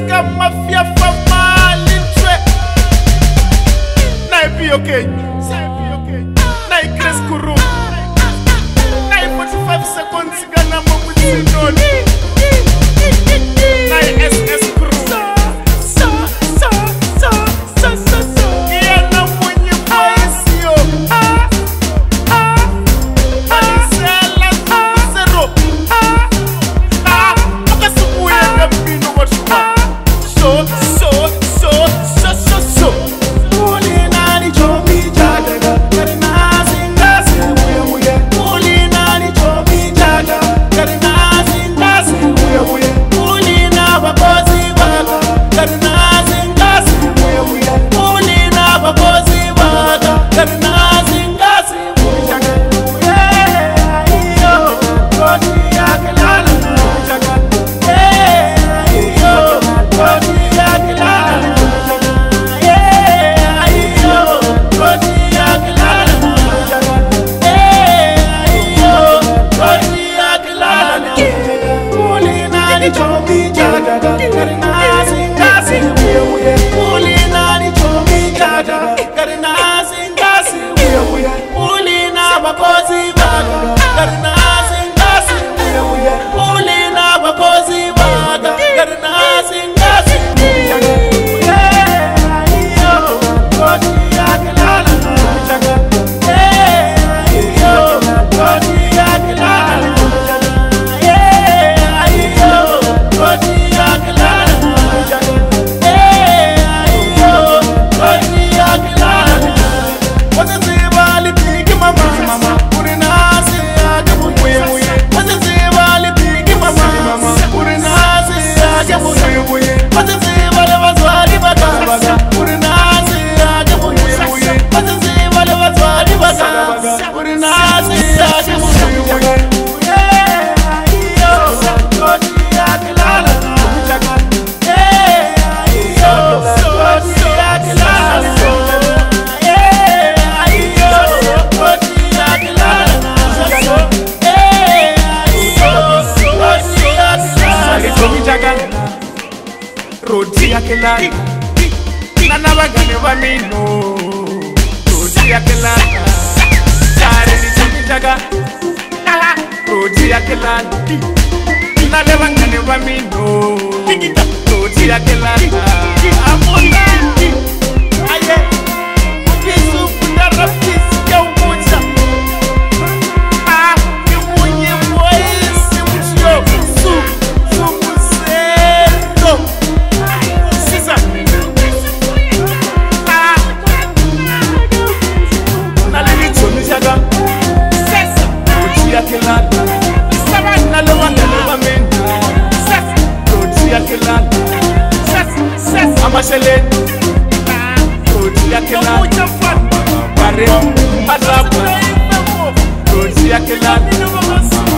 Alaska mafia famali twe naipio Kenya na Grace Kuru na 45 seconds gana mwe mutsinoni na yakelaka na na vagane va mino roti yakelaka tari lithumitaka roti yakelaka na le vagane va mino roti yakelaka yakelani baremu azabu rozi yakelani